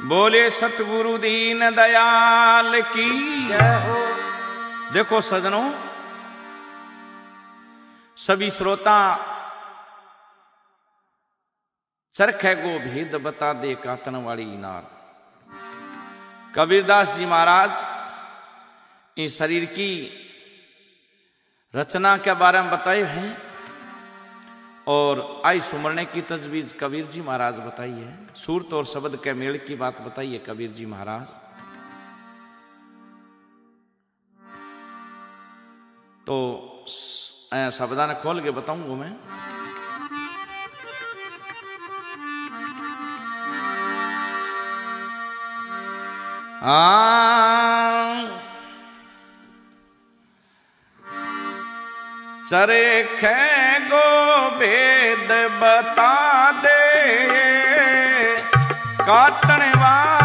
बोले सतगुरु दीन दयाल की। देखो सजनों सभी श्रोता चरख है गो भेद बता दे कातन वाली नार कबीरदास जी महाराज इस शरीर की रचना के बारे में बताए हैं। और आई सुमरने की तजवीज कबीर जी महाराज बताई है सूरत और शब्द के मेल की बात बताई है कबीर जी महाराज। तो सावधान खोल के बताऊँगा मैं। हाँ चरखे गो भेद बता दे। काटन वाली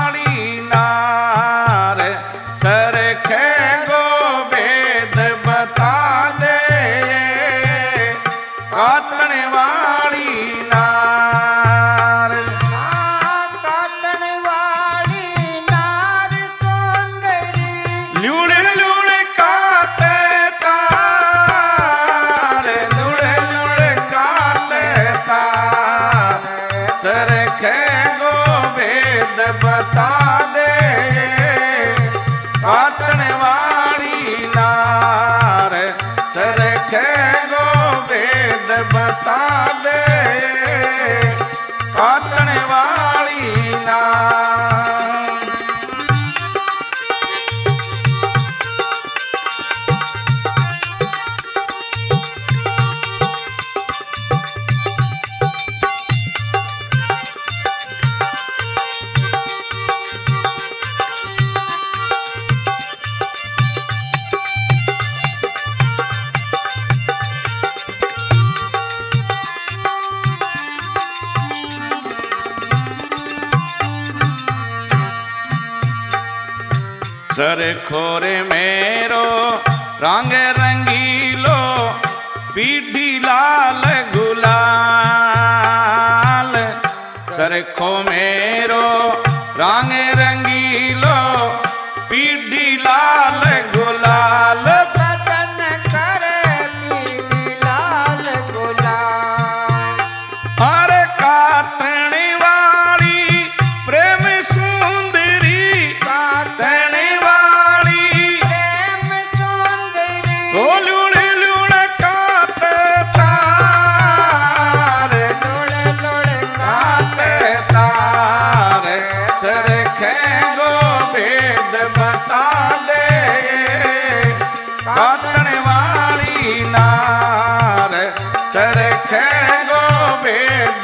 सर खोरे मेरो रंग रंगीलो पीढ़ी लाल गुलाल। सर खो मेरो रंग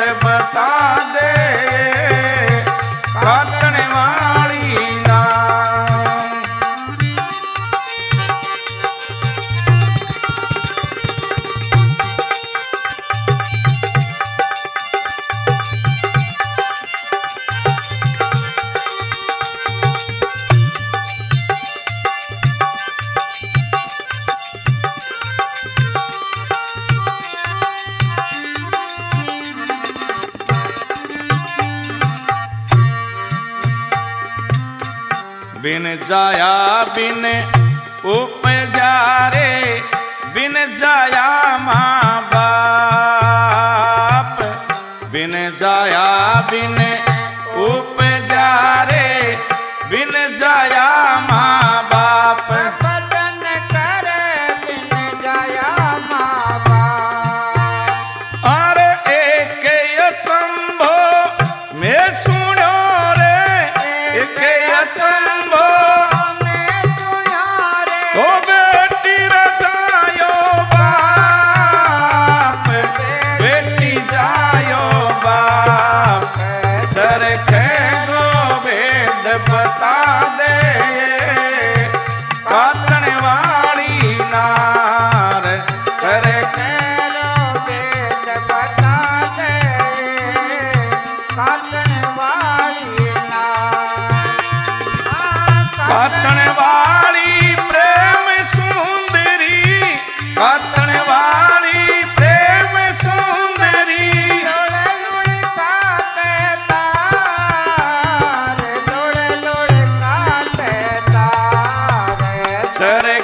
बता दे। जाया बिन उपजारे बिन जाया माँ बाप बिन जाया बिन उपजारे बिन जाया माँ भेद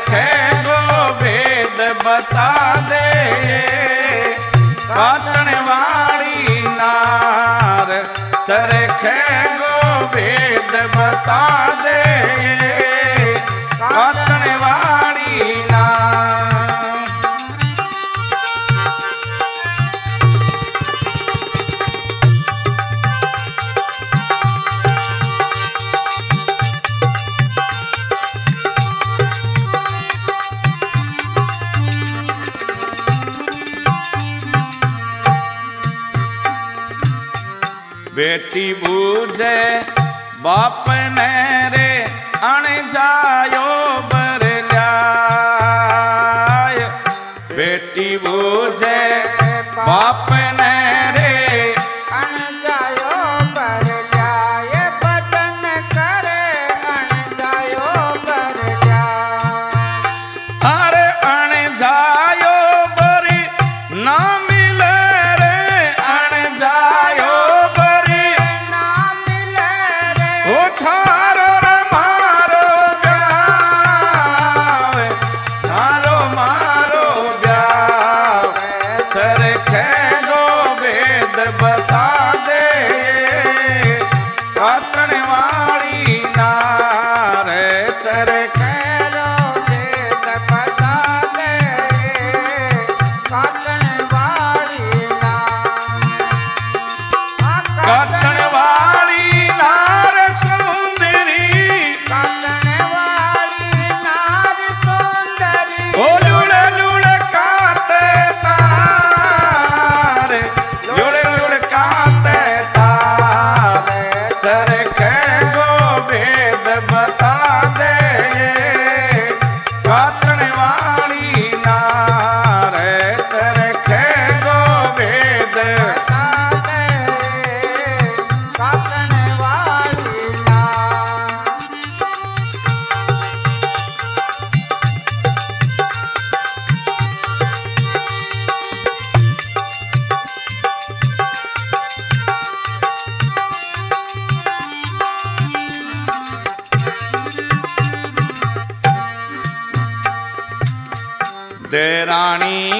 देखे गो भेद बता दे। बेटी बूझे बाप ने रे अण जायो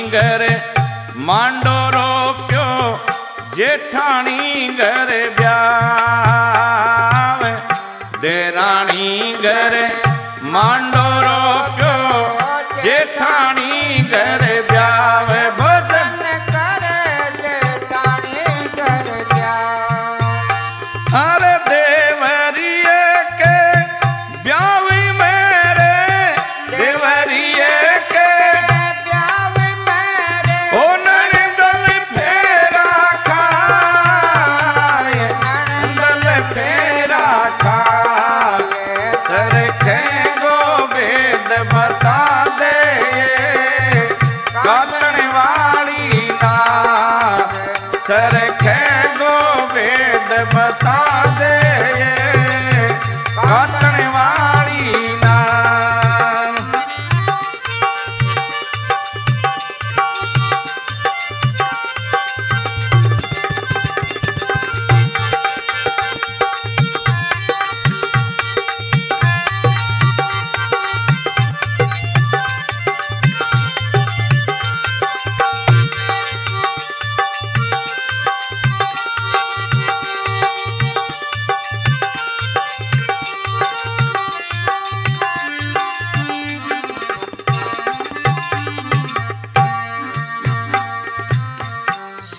ઘરે માંડો રોપ્યો જેઠાણી ઘરે બ્યાવે દેરાણી ઘરે માંડો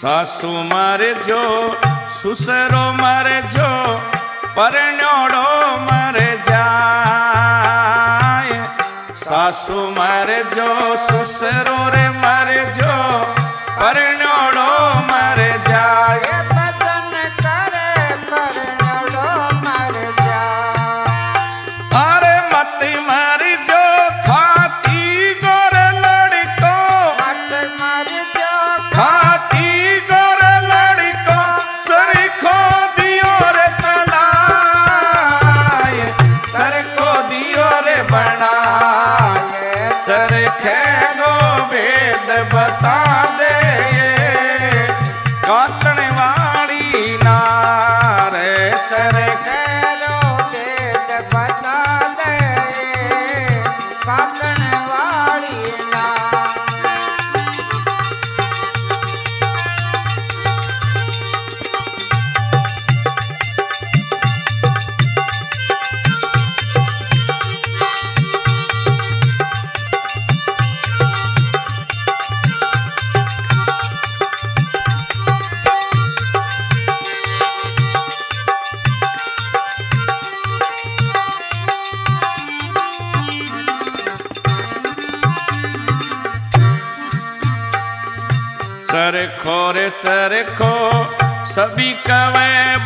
સાસુ મારે જો સુસરો મારે જો પરણ્યોડો મારે જાય સાસુ મારે જો સુસરો રે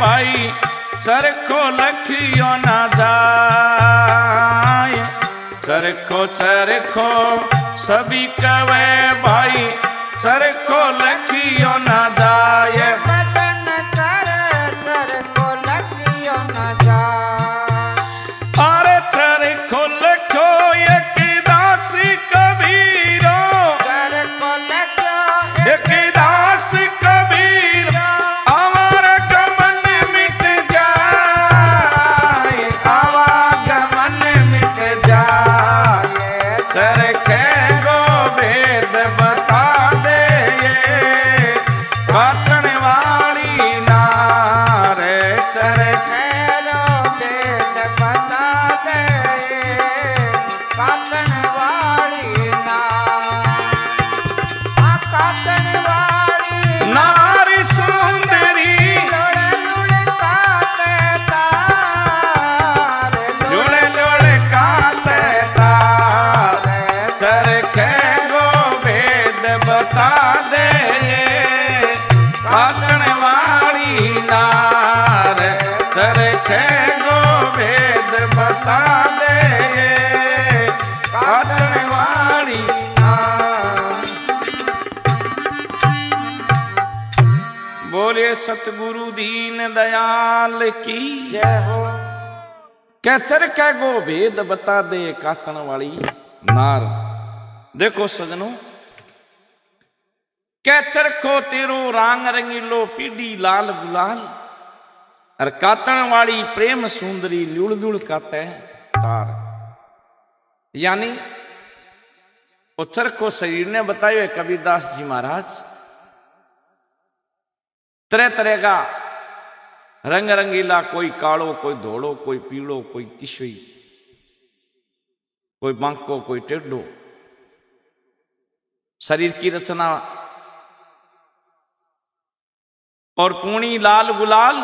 भाई चरखो लखियो ना जाए। चरखो चरखो सभी कवे भाई चरखो लखियो ना बता दे काटन वाली नार। चरखे गो भेद बता दे काटन वाली बोले सतगुरु दीन दयाल की। जय हो। कैचर कै गो भेद बता दे कातन वाली नार। देखो सजनो कैचर को तेरो रांग रंगीलो पीडी लाल गुलाल। और कातन वाली प्रेम सुंदरी लुड़ लुड़ काते तार। यानी, वो चरखो शरीर ने बतायो कबीरदास जी महाराज, तरह तरह का रंग रंगीला, कोई कालो, कोई धोड़ो कोई पीड़ो कोई किशोई, कोई बांको, कोई टेढ़ो। शरीर की रचना और पूणी लाल गुलाल,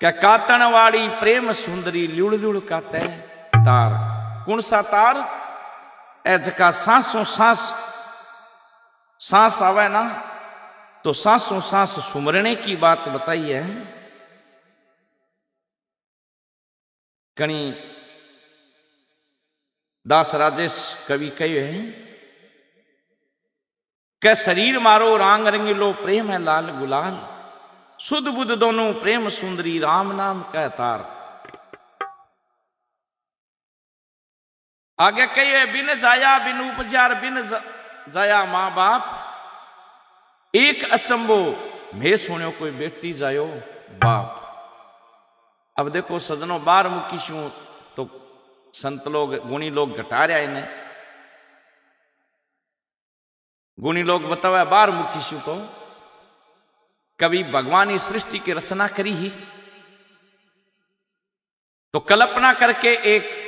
क्या कातन वाली प्रेम सुंदरी लुड़ लुड़ काते तार कौन सा तार? जका सांसों सांस सांस आवे ना तो सांसों सांस सुमरने की बात बताई है। कणी दास राजेश कवि कहे है के शरीर मारो रांग रंगीलो प्रेम है लाल गुलाल। सुध बुध दोनों, प्रेम सुंदरी राम नाम कह तार। आगे कहिए, बिन जाया बिन उपजार, बिन जाया माँ बाप। एक अचंबो मैं सुनो कोई बेटी जायो बाप। अब देखो, सजनों बार मुकी शू तो संत लोग, गुणी लोग घटा रहा इन्हें गुणी लोग बतावा, बार शू तो कभी भगवान ही सृष्टि की रचना करी ही? तो कल्पना करके एक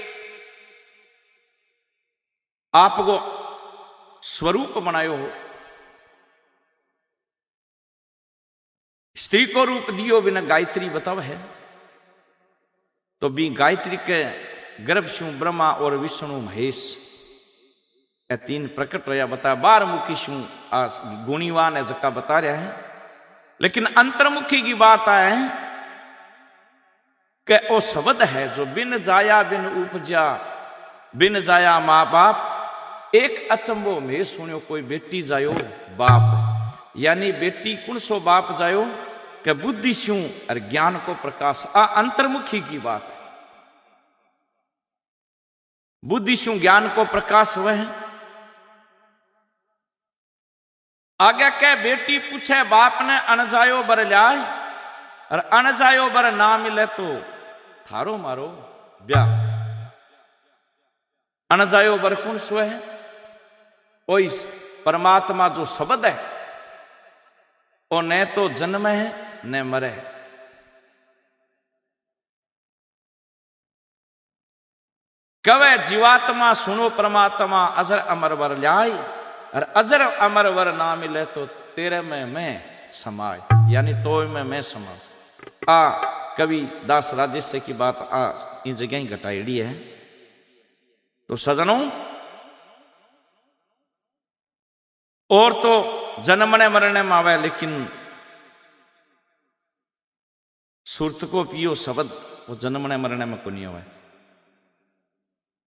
आपको स्वरूप बनायो हो। स्त्री को रूप दियो बिना गायत्री बताव है? तो बी गायत्री के गर्भ शू ब्रह्मा और विष्णु महेश। तीन प्रकट होया बता बार मुखी शू आ गुणीवान है जका बता रहा है लेकिन अंतर्मुखी की बात आए कि वो शब्द है जो बिन जाया बिन उपजा बिन जाया माँ बाप एक अचंबो में सुनियो कोई बेटी जायो बाप यानी बेटी कुण सो बाप जायो कि बुद्धि शू और ज्ञान को प्रकाश आ अंतर्मुखी की बात बुद्धि शू ज्ञान को प्रकाश वह है आगे के बेटी पूछे, बाप ने, अनजायो बर लाय और अनजायो बर ना मिले तो थारो मारो ब्याह। अनजायो बर कौन सो है? वो इस परमात्मा जो शब्द है वो न तो जन्म है, न मरे कवे, जीवात्मा सुनो परमात्मा, अजर अमर वर ल्याय और अजर अमर वर ना मिले तो तेरे में मैं समाय, यानी तो में मैं समा आ, कवि दास राजेश्य की बात आ, इन जगह ही घटाईडी है। तो सजनों, और तो जन्मने मरने में आवे, लेकिन सुरत को पियो शब्द वो जन्मने मरने में को नहीं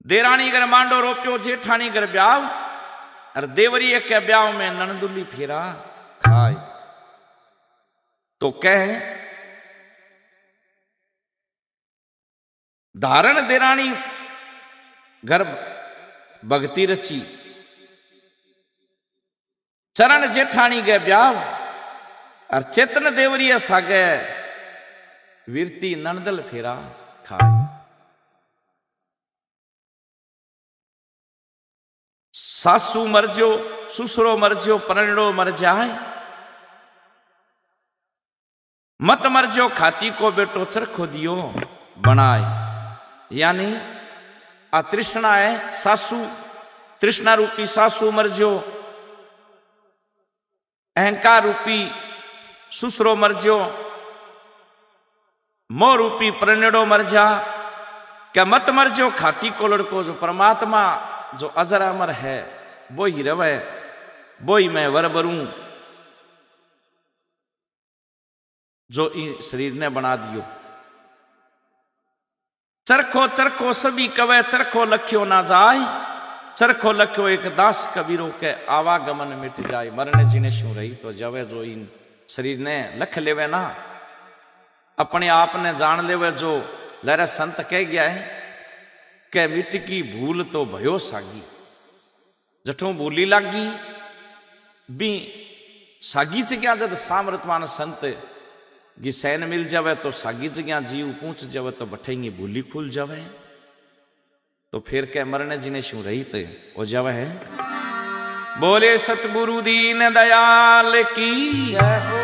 देरानी घर मांडो रोप्यो, जेठानी घर ब्याह और देवरी के ब्याह में नंदुली फेरा, खाए। तो कह, धारण देरानी गर्भ भगती रची। चरण जेठानी गए ब्याह और चेतन देवरी सागे वीरती नंदल फेरा, खाए। सासू मर जो ससुरो मर जो परणो मर जाए। मत मर जो खाती को बेटो चरखो दियो, बनाए। यानी, आ तृष्णा है, सासू, तृष्णा रूपी सासू मर जो अहंकार रूपी सुसरो मर जो मोह रूपी प्रणेड़ो मर जा। क्या मत मर जो खाती को लड़को जो परमात्मा जो अजर अमर है वो ही रवे वो ही मैं वर बरूं। जो शरीर ने बना दियो। चरखो चरखो, सभी कवे, चरखो लख्यो ना जाय। चरखो लख्यो एक दास कबीरों के आवागमन मिट जाए मरने जीने शू रही तो जवे जो इन शरीर ने लख लेवे ना। अपने आप ने जान लेवे जो लहरा संत कह गया है। के मिट की भूल तो भयो सागी। जठों भूली लागी, भी सागी जगह जब सामृतमान संत गी सैन मिल जावे तो सागी जगह जीव पूछ जावे तो बठेंगी बोली खुल जावे? तो फिर क्या मरने जिने शू रही थे वो जावे है? बोले सतगुरु दीन दयाल की हो